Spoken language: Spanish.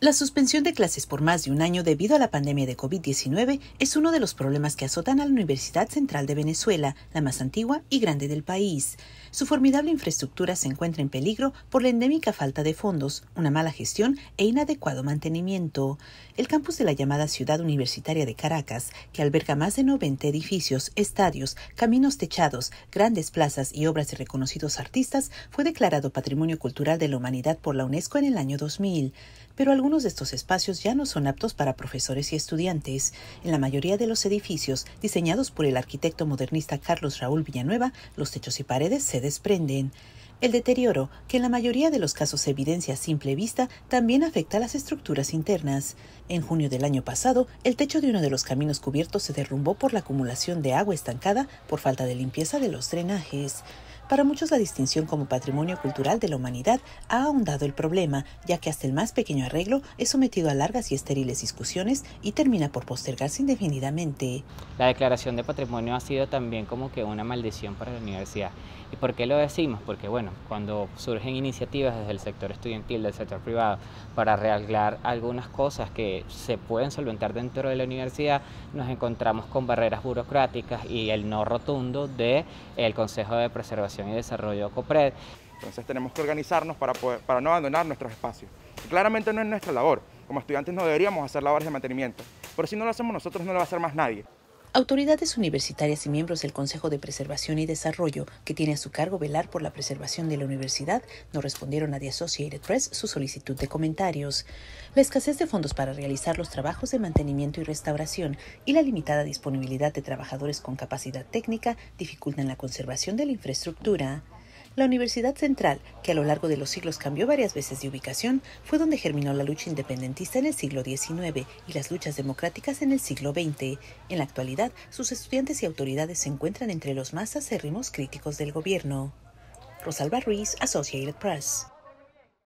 La suspensión de clases por más de un año debido a la pandemia de COVID-19 es uno de los problemas que azotan a la Universidad Central de Venezuela, la más antigua y grande del país. Su formidable infraestructura se encuentra en peligro por la endémica falta de fondos, una mala gestión e inadecuado mantenimiento. El campus de la llamada Ciudad Universitaria de Caracas, que alberga más de 90 edificios, estadios, caminos techados, grandes plazas y obras de reconocidos artistas, fue declarado Patrimonio Cultural de la Humanidad por la UNESCO en el año 2000 pero algunos de estos espacios ya no son aptos para profesores y estudiantes. En la mayoría de los edificios, diseñados por el arquitecto modernista Carlos Raúl Villanueva, los techos y paredes se desprenden. El deterioro, que en la mayoría de los casos evidencia a simple vista, también afecta a las estructuras internas. En junio del año pasado, el techo de uno de los caminos cubiertos se derrumbó por la acumulación de agua estancada por falta de limpieza de los drenajes. Para muchos la distinción como patrimonio cultural de la humanidad ha ahondado el problema, ya que hasta el más pequeño arreglo es sometido a largas y estériles discusiones y termina por postergarse indefinidamente. La declaración de patrimonio ha sido también como que una maldición para la universidad. ¿Y por qué lo decimos? Porque bueno, cuando surgen iniciativas desde el sector estudiantil, del sector privado, para arreglar algunas cosas que se pueden solventar dentro de la universidad, nos encontramos con barreras burocráticas y el no rotundo del el Consejo de Preservación y Desarrollo COPRED. Entonces tenemos que organizarnos para, para no abandonar nuestros espacios. claramente no es nuestra labor. Como estudiantes no deberíamos hacer labores de mantenimiento. Pero si no lo hacemos nosotros, no lo va a hacer más nadie. Autoridades universitarias y miembros del Consejo de Preservación y Desarrollo, que tiene a su cargo velar por la preservación de la universidad, no respondieron a The Associated Press su solicitud de comentarios. La escasez de fondos para realizar los trabajos de mantenimiento y restauración y la limitada disponibilidad de trabajadores con capacidad técnica dificultan la conservación de la infraestructura. La Universidad Central, que a lo largo de los siglos cambió varias veces de ubicación, fue donde germinó la lucha independentista en el siglo XIX y las luchas democráticas en el siglo XX. En la actualidad, sus estudiantes y autoridades se encuentran entre los más acérrimos críticos del gobierno. Rosalba Ruiz, Associated Press.